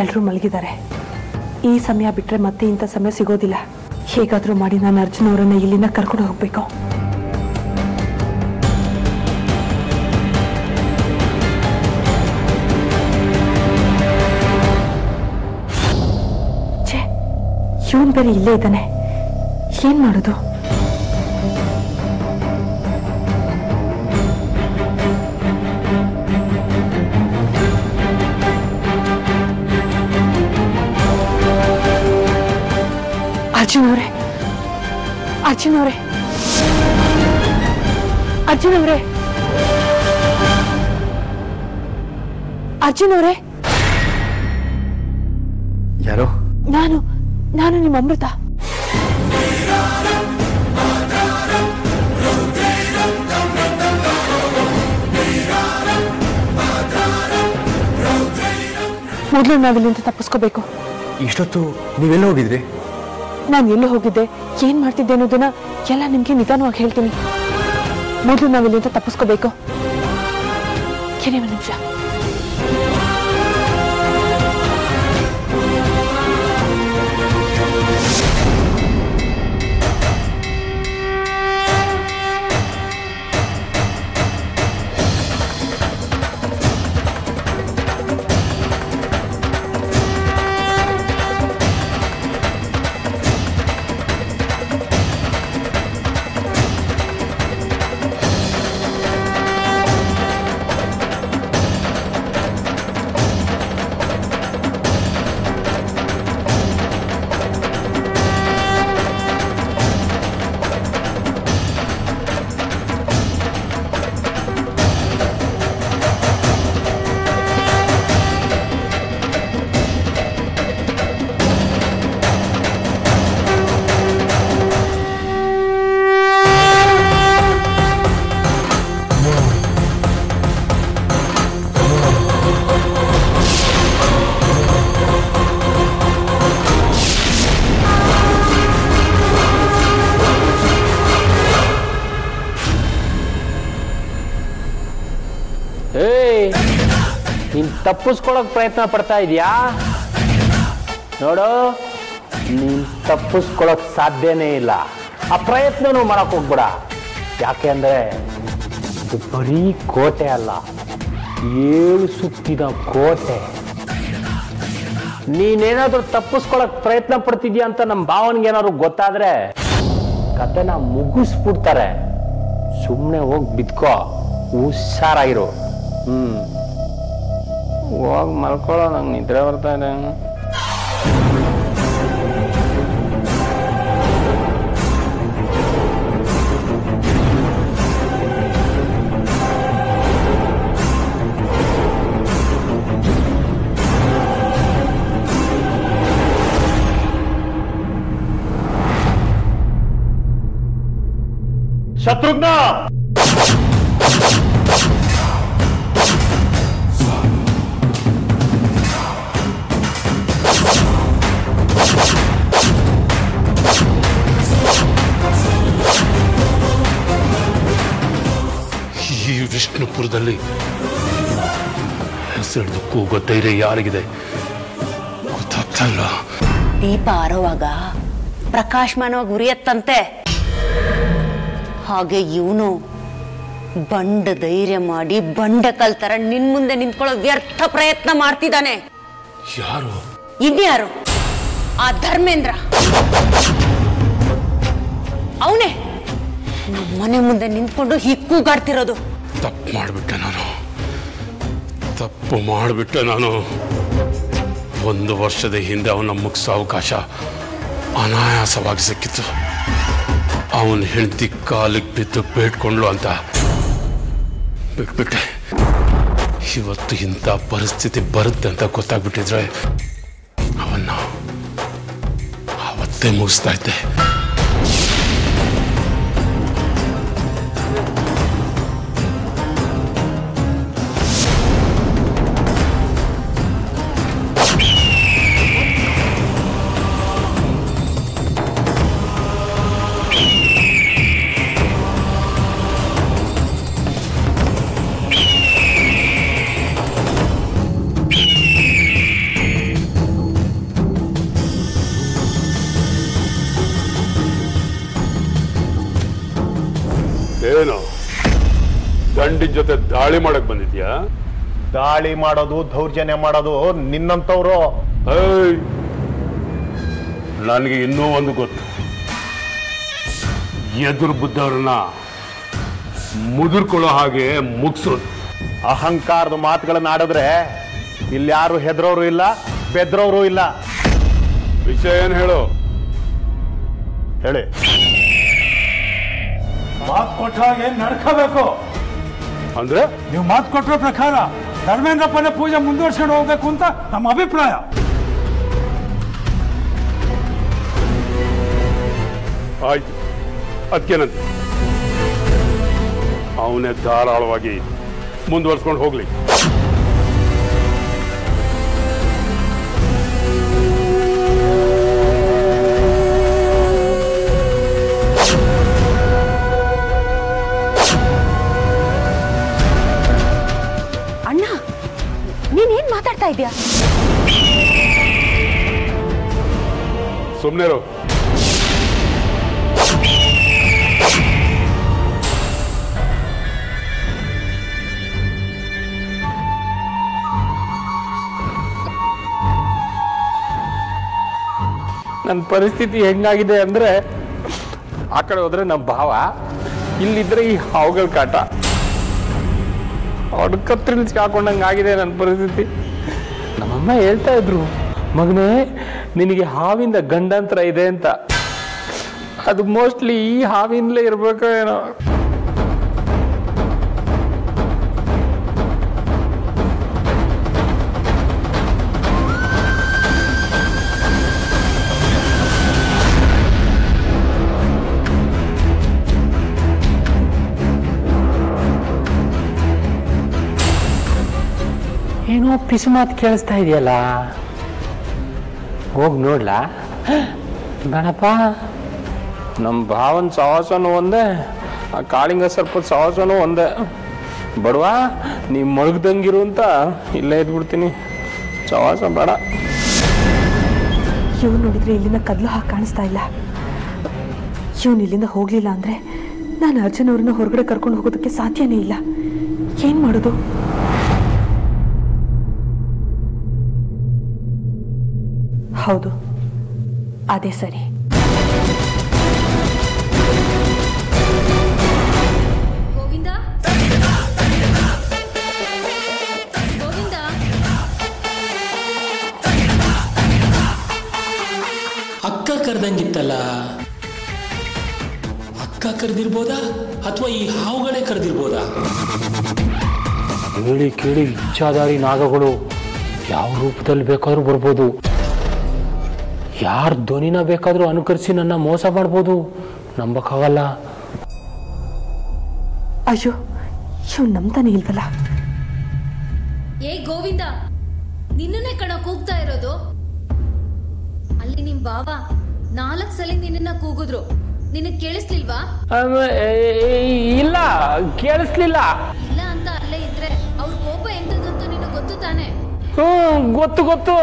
ಎಲ್ಲರೂ ಮಲಗಿದ್ದಾರೆ. ಈ ಸಮಯ ಬಿಟ್ರೆ ಮತ್ತೆ ಇಂಥ ಸಮಯ ಸಿಗೋದಿಲ್ಲ. ಹೇಗಾದ್ರೂ ಮಾಡಿ ನಾನು ಅರ್ಜುನ್ ಅವರನ್ನ ಇಲ್ಲಿಂದ ಕರ್ಕೊಂಡು ಹೋಗ್ಬೇಕು. ಛೇ, ಇವನ್ ಬೇರೆ ಇಲ್ಲೇ ಇದ್ದಾನೆ. ಏನ್ ಮಾಡೋದು? ಅರ್ಜುನ್ ಅವರೇ ಅರ್ಜುನ್ ಅವರೇ ಅರ್ಜುನ್ ಅವರೇ ಅರ್ಜುನ್ ಅವರೇ ಯಾರು? ನಾನು ನಾನು ನಿಮ್ಮ ಅಮೃತ. ಮೊದಲು ನಾವಿಲ್ಲಿಂದ ತಪ್ಪಿಸ್ಕೋಬೇಕು. ಇಷ್ಟೊತ್ತು ನೀವೆಲ್ಲ ಹೋಗಿದ್ರಿ? ನಾನು ಎಲ್ಲೂ ಹೋಗಿದ್ದೆ. ಏನ್ ಮಾಡ್ತಿದ್ದೆ ಅನ್ನೋದನ್ನ ಎಲ್ಲ ನಿಮ್ಗೆ ನಿಧಾನವಾಗಿ ಹೇಳ್ತೀನಿ. ಮೊದಲು ನಾವಿಲ್ಲಿಂದ ತಪ್ಪಿಸ್ಕೋಬೇಕು. ಒಂದು ನಿಮಿಷ. ತಪ್ಪಿಸ್ಕೊಳಕ್ ಪ್ರಯತ್ನ ಪಡ್ತಾ ಇದೆಯಾ? ನೋಡು, ನೀನ್ ತಪ್ಪಿಸ್ಕೊಳಕ್ ಸಾಧ್ಯನೇ ಇಲ್ಲ. ಆ ಪ್ರಯತ್ನನೂ ಮಾಡಕ್ ಹೋಗ್ಬೇಡ. ಯಾಕೆ ಅಂದ್ರೆ ಇದು ಬರೀ ಕೋಟೆ ಅಲ್ಲ. ಏಳು ಸುತ್ತಿನ ಕೋಟೆ. ನೀನೇನಾದ್ರೂ ತಪ್ಪಿಸ್ಕೊಳಕ್ ಪ್ರಯತ್ನ ಪಡ್ತಿದ್ಯಾ ಅಂತ ನಮ್ಮ ಭಾವನ್ಗೆ ಏನಾದ್ರು ಗೊತ್ತಾದ್ರೆ ಕತೆನ ಮುಗಿಸ್ಬಿಡ್ತಾರೆ. ಸುಮ್ಮನೆ ಹೋಗಿ ಬಿದ್ಕೋ. ಹುಷಾರಾಗಿರು. ಹ್ಮ್. ಹೋಗಿ ಮಲ್ಕೊಳ್ಳೋ ನಂಗೆ ನಿದ್ರೆ ಬರ್ತಾ ಇದೆ ಶತ್ರುಘ್ನ! ಈ ವಿಷ್ಣುಪುರದಲ್ಲಿ ಹೆಸರಿದು ಕೂಗೋ ಧೈರ್ಯ ಯಾರಿಗಿದೆ? ಗೊತ್ತಾಗ್ತಲ್ಲ ದೀಪ ಆರೋವಾಗ ಪ್ರಕಾಶಮಾನವಾಗಿ ಉರಿಯತ್ತಂತೆ. ಹಾಗೆ ಇವನು ಬಂಡ ಧೈರ್ಯ ಮಾಡಿ ಬಂಡ ಕಲ್ತರ ನಿನ್ ಮುಂದೆ ನಿಂತ್ಕೊಳ್ಳೋ ವ್ಯರ್ಥ ಪ್ರಯತ್ನ ಮಾಡ್ತಿದ್ದಾನೆ. ಯಾರು? ಇನ್ಯಾರು? ಆ ಧರ್ಮೇಂದ್ರ. ಅವನೇ. ಮನೆ ಮುಂದೆ ನಿಂತ್ಕೊಂಡು ಹೀಗೆ ಕೂಗಾಡ್ತಿರೋದು. ತಪ್ಪು ಮಾಡಿಬಿಟ್ಟೆ ನಾನು. ತಪ್ಪು ಮಾಡಿಬಿಟ್ಟೆ ನಾನು. ಒಂದು ವರ್ಷದ ಹಿಂದೆ ಅವನ ಮುಗಿಸೋ ಅವಕಾಶ ಅನಾಯಾಸವಾಗಿ ಸಿಕ್ಕಿತ್ತು. ಅವನ ಹೆಂಡತಿ ಕಾಲಿಗೆ ಬಿದ್ದು ಬೇಡ್ಕೊಂಡ್ಲು ಅಂತ ಬಿಟ್ಬಿಟ್ಟೆ. ಇವತ್ತು ಇಂಥ ಪರಿಸ್ಥಿತಿ ಬರುತ್ತೆ ಅಂತ ಗೊತ್ತಾಗ್ಬಿಟ್ಟಿದ್ರೆ ಅವನ್ನ ಅವತ್ತೇ ಮುಗಿಸ್ತಾ ಇದ್ದೆ. ದಾಳಿ ಮಾಡಕ್ ಬಂದಿದ್ಯಾ? ದಾಳಿ ಮಾಡೋದು ದೌರ್ಜನ್ಯ ಮಾಡೋದು ನಿನ್ನಂತವ್ರು ನನಗೆ ಇನ್ನೂ ಒಂದು ಗೊತ್ತು. ಎದುರು ಬುದ್ಧವ್ರನ್ನ ಮುದುರ್ಕೊಳ್ಳೋ ಹಾಗೆ ಮುಗಿಸೋದು. ಅಹಂಕಾರದ ಮಾತುಗಳನ್ನ ಆಡಿದ್ರೆ ಇಲ್ಲಿ ಯಾರು ಹೆದರೋರು ಇಲ್ಲ ಬೆದ್ರೋರು ಇಲ್ಲ. ವಿಷಯ ಏನು ಹೇಳು? ಹೇಳಿ. ಮಾತು ಕೊಟ್ಟ ಹಾಗೆ ನಡ್ಕೋಬೇಕು? ಅಂದ್ರೆ? ನೀವು ಮಾತು ಕೊಟ್ಟಿರೋ ಪ್ರಕಾರ ಧರ್ಮೇಂದ್ರಪ್ಪನ ಪೂಜೆ ಮುಂದುವರ್ಸ್ಕೊಂಡು ಹೋಗ್ಬೇಕು ಅಂತ ನಮ್ಮ ಅಭಿಪ್ರಾಯ. ಆಯ್ತು. ಅದಕ್ಕೇನಂತೆ ಅವನೇ ಧಾರಾಳವಾಗಿ ಮುಂದುವರ್ಸ್ಕೊಂಡು ಹೋಗ್ಲಿ. ಇದೀಯಾ? ಸುಮ್ಮನೆರು ನನ್ನ ಪರಿಸ್ಥಿತಿ ಹೆಂಗಾಗಿದೆ ಅಂದ್ರೆ ಆ ಕಡೆ ಹೋದ್ರೆ ನಮ್ಮ ಭಾವ ಇಲ್ಲಿದ್ರೆ ಈ ಹಾವುಗಳ ಕಾಟ. ಹಾಕೊಂಡಂಗೆ ಆಗಿದೆ ನನ್ನ ಪರಿಸ್ಥಿತಿ. ನಮ್ಮಮ್ಮ ಹೇಳ್ತಾ ಇದ್ರು, ಮಗನೇ, ನಿನಗೆ ಹಾವಿಂದ ಗಂಡಂತರ ಇದೆ ಅಂತ. ಅದು ಮೋಸ್ಟ್ಲಿ ಈ ಹಾವಿಂದಲೇ ಇರಬೇಕೋ ಏನೋ. ಏನೋ ಪಿಸು ಮಾತು ಕೇಳಿಸ್ತಾ ಇದೆಯಲ್ಲ? ಹೋಗಿ ನೋಡ್ಲಾ? ಬೇಡಪ್ಪ. ನಮ್ಮ ಭಾವನ ಸಹವಾಸನೂ ಒಂದೇ ಆ ಕಾಳಿಂಗ ಸ್ವಲ್ಪ ಸಹವಾಸನೂ ಒಂದೇ. ಬಡವಾ ನೀ ಮಳಗ್ದಂಗಿರು ಅಂತ ಇಲ್ಲೇ ಇದ್ಬಿಡ್ತೀನಿ. ಸಹವಾಸ ಬೇಡ. ಇವ್ ನೋಡಿದ್ರೆ ಇಲ್ಲಿನ ಕದ್ಲು ಹಾಕಿ ಕಾಣಿಸ್ತಾ ಇಲ್ಲ. ಇವನು ಇಲ್ಲಿಂದ ಹೋಗ್ಲಿಲ್ಲ ಅಂದ್ರೆ ನಾನು ಅರ್ಜುನ್ ಅವ್ರನ್ನ ಹೊರಗಡೆ ಕರ್ಕೊಂಡು ಹೋಗೋದಕ್ಕೆ ಸಾಧ್ಯನೇ ಇಲ್ಲ. ಏನ್ ಮಾಡೋದು? ಹೌದು. ಅದೇ ಸರಿ. ಗೋವಿಂದ? ಗೋವಿಂದ? ಅಕ್ಕ ಕರೆದಂಗಿತ್ತಲ್ಲ? ಅಕ್ಕ ಕರೆದಿರ್ಬೋದಾ? ಅಥವಾ ಈ ಹಾವುಗಳೇ ಕರೆದಿರ್ಬೋದಾ? ಹೇಳಿ ಕೇಳಿ ಇಚ್ಛಾದಾರಿ ನಾಗಗಳು ಯಾವ ರೂಪದಲ್ಲಿ ಬೇಕಾದ್ರೂ ಬರ್ಬೋದು. ಯಾರ ಧ್ವನಿನ ಬೇಕಾದರೂ ಅನುಕರಿಸಿ ನನ್ನ ಮೋಸ ಮಾಡ್ಬೋದು. ನಂಬಕ್ಕಾಗಲ್ಲ. ಅಯ್ಯೋ ಇವ್ ನಂಬ್ತಾನೆ ಇಲ್ವಲ್ಲ? ಏ ಗೋವಿಂದ ನಿನ್ನನ್ನೇ ಕಣ ಕೂಗ್ತಾ ಇರೋದು? ಅಲ್ಲಿ ನಿಮ್ ಬಾವ ನಾಲ್ಕ್ ಸಲ ನಿನ್ನ ಕೂಗಿದ್ರು. ನಿನ್ನ ಕೇಳಿಸ್ಲಿಲ್ವಾ? ಇಲ್ಲ ಕೇಳಿಸ್ಲಿಲ್ಲ. ಇಲ್ಲ ಅಂತ ಅಲ್ಲೇ ಇದ್ರೆ ಅವ್ರ ಕೋಪ ಎಂತದಂತ ನಿನ್ನ ಗೊತ್ತು ತಾನೆ? ಹ್ಮ್ ಗೊತ್ತು ಗೊತ್ತು.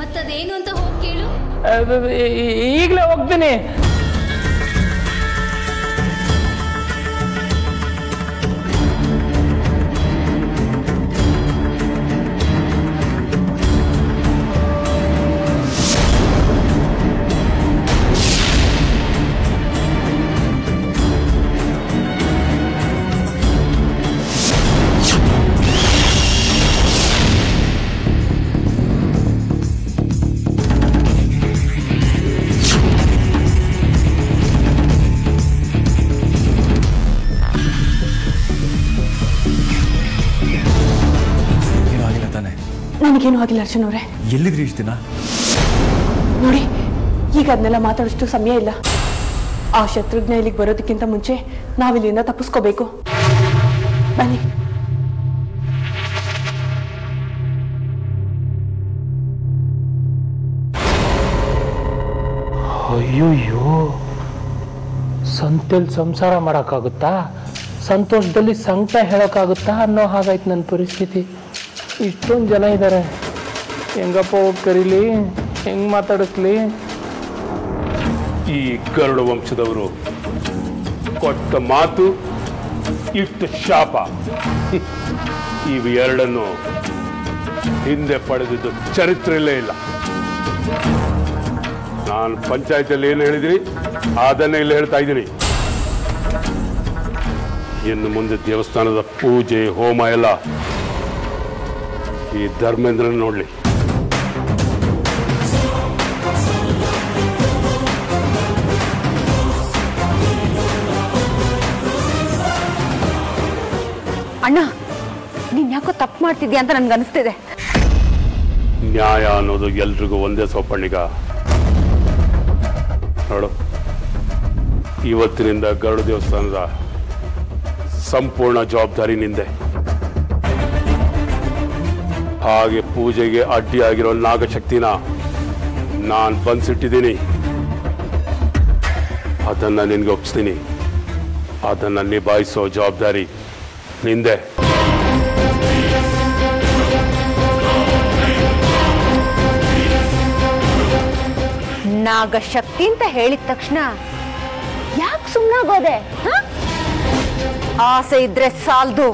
ಮತ್ತದೇನು ಅಂತ ಹೋಗಿ ಕೇಳು. ಈಗಲೇ ಹೋಗ್ತೀನಿ. ನನಗೇನು ಆಗಿಲ್ಲ ಅರ್ಜುನ್ ಅವರೇ? ಎಲ್ಲಿದ್ರಿ ಇಷ್ಟು ದಿನ? ನೋಡಿ ಈಗ ಅದನ್ನೆಲ್ಲ ಮಾತಾಡೋಷ್ಟು ಸಮಯ ಇಲ್ಲ. ಆ ಶತ್ರುಘ್ನ ಇಲ್ಲಿಗೆ ಬರೋದಕ್ಕಿಂತ ಮುಂಚೆ ನಾವಿಲ್ಲಿಂದ ತಪ್ಪಿಸ್ಕೋಬೇಕು. ಬನ್ನಿ. ಅಯ್ಯೋಯ್ಯೋ. ಸಂತೆಲ್ ಸಂಸಾರ ಮಾಡೋಕ್ಕಾಗುತ್ತಾ? ಸಂತೋಷದಲ್ಲಿ ಸಂಕಟ ಹೇಳೋಕ್ಕಾಗುತ್ತಾ ಅನ್ನೋ ಹಾಗಾಯ್ತು ನನ್ನ ಪರಿಸ್ಥಿತಿ. ಇಷ್ಟೊಂದು ಜನ ಇದ್ದಾರೆ ಹೆಂಗಪ್ಪ ಹೋಗಿ ಕರೀಲಿ? ಹೆಂಗೆ ಮಾತಾಡಿಸ್ಲಿ? ಈ ಗರುಡ ವಂಶದವರು ಕೊಟ್ಟ ಮಾತು ಇಷ್ಟು ಶಾಪ. ಇವೆರಡನ್ನು ಹಿಂದೆ ಪಡೆದಿದ್ದು ಚರಿತ್ರೆಯಲ್ಲೇ ಇಲ್ಲ. ನಾನು ಪಂಚಾಯತಿಯಲ್ಲಿ ಏನು ಹೇಳಿದಿರಿ, ಅದನ್ನೇ ಇಲ್ಲಿ ಹೇಳ್ತಾ ಇದ್ದೀನಿ. ಇನ್ನು ಮುಂದೆ ದೇವಸ್ಥಾನದ ಪೂಜೆ, ಹೋಮ ಎಲ್ಲ ಈ ಧರ್ಮೇಂದ್ರನ ನೋಡ್ಲಿ. ಅಣ್ಣ ನೀನ್ ಯಾಕೋ ತಪ್ಪು ಮಾಡ್ತಿದ್ಯಾ ಅಂತ ನನ್ಗೆ ಅನಿಸ್ತಿದೆ. ನ್ಯಾಯ ಅನ್ನೋದು ಎಲ್ರಿಗೂ ಒಂದೇ ಸೊಪ್ಪಣ್ಣಿಗ. ನೋಡು ಇವತ್ತಿನಿಂದ ಗರುಡ ದೇವಸ್ಥಾನದ ಸಂಪೂರ್ಣ ಜವಾಬ್ದಾರಿ ನಿಂದೆ. ಹಾಗೆ ಪೂಜೆಗೆ ಅಡ್ಡಿಯಾಗಿರೋ ನಾಗಶಕ್ತಿನ ನಾನು ಬಂದ್ಸಿಟ್ಟಿದ್ದೀನಿ. ಅದನ್ನು ನಿನಗೆ ಒಪ್ಪಿಸ್ತೀನಿ ಅದನ್ನು ನಿಭಾಯಿಸೋ ಜವಾಬ್ದಾರಿ ನಿಂದೆ. ನಾಗಶಕ್ತಿ ಅಂತ ಹೇಳಿದ ತಕ್ಷಣ ಯಾಕೆ ಸುಮ್ಮನಾಗೋದೆ ಆಸೆ ಇದ್ರೆ ಸಾಲ್ದು.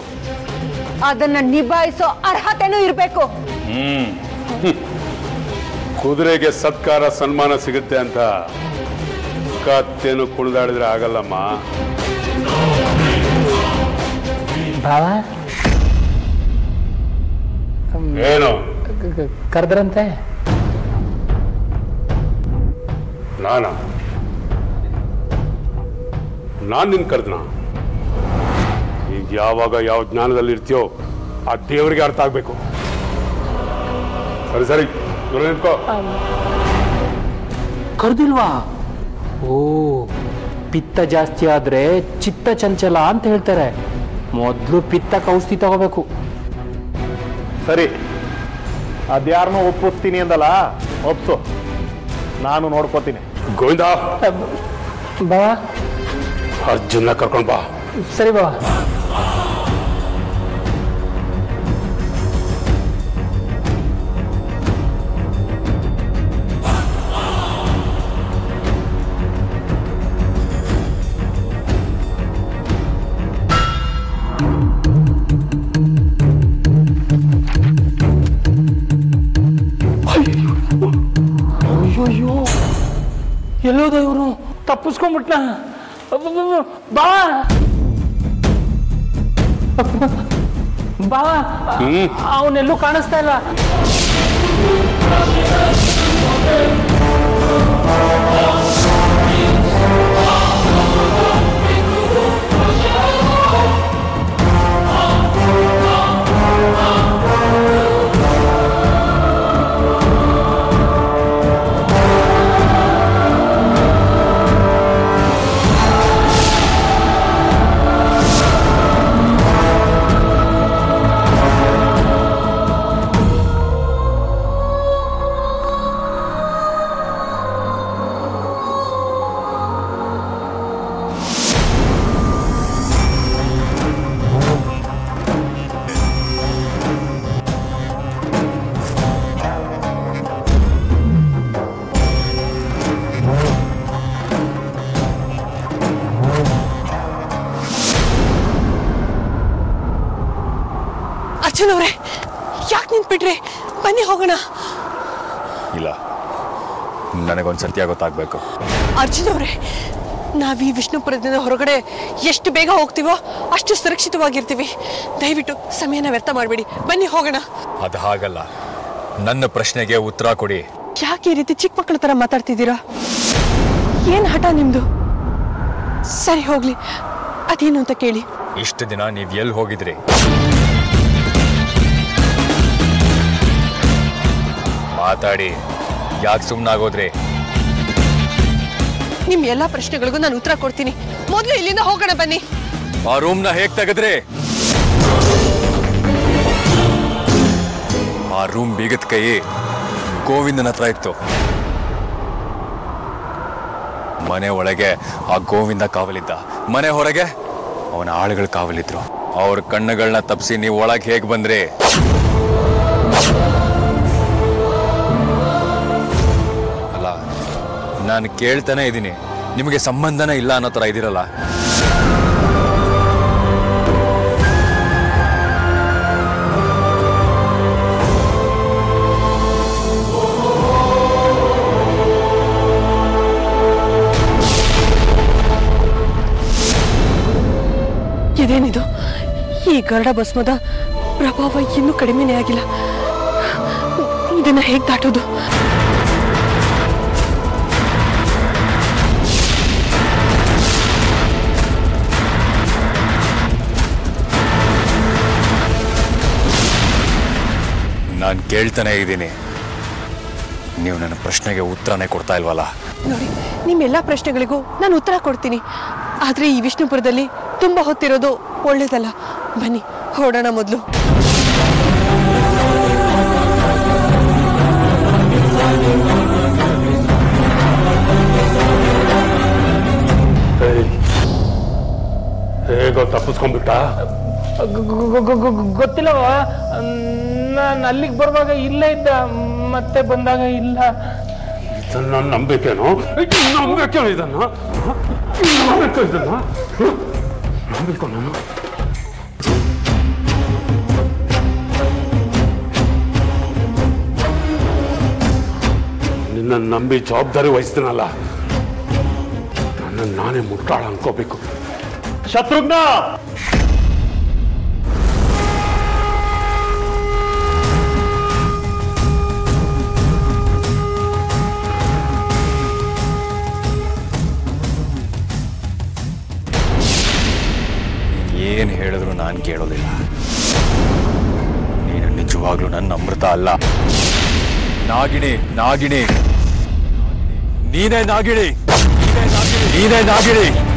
ಅದನ್ನ ನಿಭಾಯಿಸೋ ಅರ್ಹತೆನೂ ಇರಬೇಕು. ಕುದುರೆಗೆ ಸತ್ಕಾರ ಸನ್ಮಾನ ಸಿಗುತ್ತೆ ಅಂತ ಕತ್ತೇನು ಕುಣಿದಾಡಿದ್ರೆ ಆಗಲ್ಲಮ್ಮ. ಏನು? ಕರೆದ್ರಂತೆ? ನಾನ? ನಾನು ನಿನ್ ಕರೆದ್ನ? ಯಾವಾಗ ಯಾವ ಜ್ಞಾನದಲ್ಲಿ ಇರ್ತೀಯೋ ಆ ದೇವರಿಗೆ ಅರ್ಥ ಆಗ್ಬೇಕು. ಸರಿ ಸರಿ ದೂರ ನಿಂತ್ಕೋ. ಕರ್ದಿಲ್ವಾ? ಓ ಪಿತ್ತ ಜಾಸ್ತಿ ಆದ್ರೆ ಚಿತ್ತ ಚಂಚಲ ಅಂತ ಹೇಳ್ತಾರೆ. ಮೊದ್ಲು ಪಿತ್ತ ಕೌಸ್ತಿ ತಗೋಬೇಕು. ಸರಿ ಅದ್ಯಾರನ್ನೂ ಒಪ್ಪಿಸ್ತೀನಿ ಅಂದಲ್ಲ ಒಪ್ಸು. ನಾನು ನೋಡ್ಕೋತೀನಿ. ಗೋವಿಂದ! ಬಾ. ಅರ್ಜುನ ಕರ್ಕೊಂಡ್ ಬಾ. ಸರಿ ಬಾ. ಅಯ್ಯೋ ಎಲ್ಲೋದ ಇವನು ತಪ್ಪಿಸ್ಕೊಂಡ್ಬಿಟ್ನ ಅಬ್ಬಬ್ಬಬ್ಬ, ಬಾ ಬಾ ಅವನೆಲ್ಲೂ ಕಾಣಿಸ್ತಾ ಇಲ್ಲ ನನಗೊಂದು ಸತ್ಯ ಗೊತ್ತಾಗಬೇಕು ಅರ್ಜುನ್ ಅವರೇ ನಾವು ಈ ವಿಷ್ಣುಪುರದಿಂದ ಹೊರಗಡೆ ಎಷ್ಟು ಬೇಗ ಹೋಗ್ತೀವೋ ಅಷ್ಟು ಸುರಕ್ಷಿತವಾಗಿರ್ತೀವಿ. ದಯವಿಟ್ಟು ಸಮಯನ ವ್ಯರ್ಥ ಮಾಡಬೇಡಿ. ಬನ್ನಿ ಹೋಗೋಣ. ಅದು ಹಾಗಲ್ಲ. ನನ್ನ ಪ್ರಶ್ನೆಗೆ ಉತ್ತರ ಕೊಡಿ. ಯಾಕೆ ಈ ರೀತಿ ಚಿಕ್ಕ ಮಕ್ಕಳ ತರ ಮಾತಾಡ್ತಿದ್ದೀರಾ? ಏನು ಹಠ ನಿಮ್ಮದು ಸರಿ ಹೋಗ್ಲಿ. ಅದೇನು ಅಂತ ಕೇಳಿ. ಇಷ್ಟು ದಿನ ನೀವು ಎಲ್ಲಿ ಹೋಗಿದ್ರಿ? ಮಾತಾಡಿ. ಯಾಕೆ ಸುಮ್ಮನಾಗೋದ್ರಿ ನಿಮ್ ಎಲ್ಲಾ ಪ್ರಶ್ನೆಗಳಿಗೂ ನಾನು ಉತ್ತರ ಕೊಡ್ತೀನಿ. ಮೊದಲು ಇಲ್ಲಿಂದ ಹೋಗೋಣ ಬನ್ನಿ. ಆ ರೂಮ್ನ ಹೇಗ್ ತೆಗೆದ್ರಿ? ಆ ರೂಮ್ ಬೀಗದ ಕೈ ಗೋವಿಂದನ ಹತ್ರ ಇತ್ತು. ಮನೆ ಒಳಗೆ ಆ ಗೋವಿಂದ ಕಾವಲಿದ್ದ. ಮನೆ ಹೊರಗೆ ಅವನ ಆಳುಗಳು ಕಾವಲಿದ್ರು. ಅವ್ರ ಕಣ್ಣುಗಳನ್ನ ತಪ್ಪಿಸಿ ನೀವು ಒಳಗೆ ಹೇಗ್ ಬಂದ್ರಿ? ನಾನು ಕೇಳ್ತಾನೆ ಇದ್ದೀನಿ. ನಿಮಗೆ ಸಂಬಂಧನೇ ಇಲ್ಲ ಅನ್ನೋ ಥರ ಇದ್ದೀರಲ್ಲ. ಇದೇನಿದು? ಈ ಗರಡ ಭಸ್ಮದ ಪ್ರಭಾವ ಇನ್ನೂ ಕಡಿಮೆನೇ ಆಗಿಲ್ಲ. ಇದನ್ನ ಹೇಗೆ ದಾಟೋದು? ಕೇಳ್ತಾನೆ ಇದ್ದೀನಿ. ನೀವು ನನ್ನ ಪ್ರಶ್ನೆಗೆ ಉತ್ತರನೇ ಕೊಡ್ತಾ ಇಲ್ವಲ್ಲ? ನೋಡಿ ನಿಮ್ಮೆಲ್ಲ ಪ್ರಶ್ನೆಗಳಿಗೂ ನಾನು ಉತ್ತರ ಕೊಡ್ತೀನಿ. ಆದರೆ ಈ ವಿಷ್ಣುಪುರದಲ್ಲಿ ತುಂಬ ಹೊತ್ತಿರೋದು ಒಳ್ಳೇದಲ್ಲ. ಬನ್ನಿ ಹೊರಡೋಣ ಮೊದಲು. ಹೇಗೋ ತಪ್ಪಿಸ್ಕೊಂಡ್ಬಿಟ್ಟ? ಗೊತ್ತಿಲ್ಲವ. ನಾನು ಅಲ್ಲಿಗೆ ಬರುವಾಗ ಇಲ್ಲೇ ಇದ್ದ ಮತ್ತೆ ಬಂದಾಗ ಇಲ್ಲ. ಇದನ್ನ ನಂಬಿಕೆನೋ ನಂಬಿಕೆ ಇದನ್ನ? ನಂಬಿಕೆ ಇದನ್ನ? ನಂಬಿಕೆ ನಾನು? ನಿನ್ನ ನಂಬಿ ಜವಾಬ್ದಾರಿ ವಹಿಸ್ತೀನಲ್ಲ. ನನ್ನ ನಾನೇ ಮುಟ್ಟಾಳ ಅನ್ಕೋಬೇಕು. ಶತ್ರುಘ್ನ! ಏನು ಹೇಳಿದ್ರು ನಾನು ಕೇಳೋದಿಲ್ಲ. ನೀನು ನಿಜವಾಗ್ಲೂ ನನ್ನ ಅಮೃತ ಅಲ್ಲ. ನಾಗಿಣಿ ನಾಗಿಣಿ. ನೀನೇ ನಾಗಿಣಿ. ನೀನೇ ನಾಗಿಣಿ. ನೀನೇ ನಾಗಿಣಿ